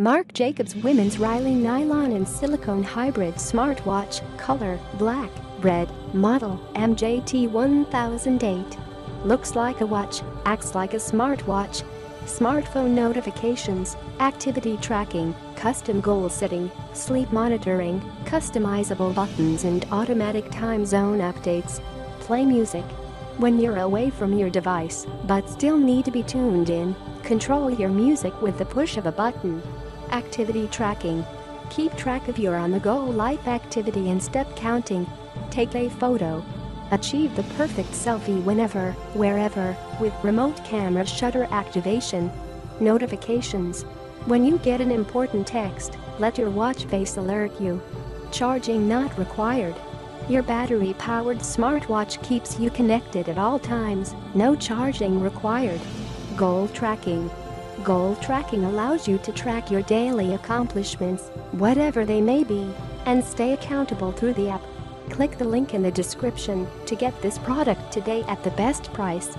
Marc Jacobs Women's Riley Nylon and Silicone Hybrid Smartwatch, color, black, red, model, MJT 1008. Looks like a watch, acts like a smartwatch. Smartphone notifications, activity tracking, custom goal setting, sleep monitoring, customizable buttons and automatic time zone updates. Play music. When you're away from your device, but still need to be tuned in, control your music with the push of a button. Activity tracking. Keep track of your on-the-go life activity and step counting. Take a photo. Achieve the perfect selfie whenever, wherever, with remote camera shutter activation. Notifications. When you get an important text, let your watch face alert you. Charging not required. Your battery-powered smartwatch keeps you connected at all times, no charging required. Goal tracking. Goal tracking allows you to track your daily accomplishments, whatever they may be, and stay accountable through the app. Click the link in the description to get this product today at the best price.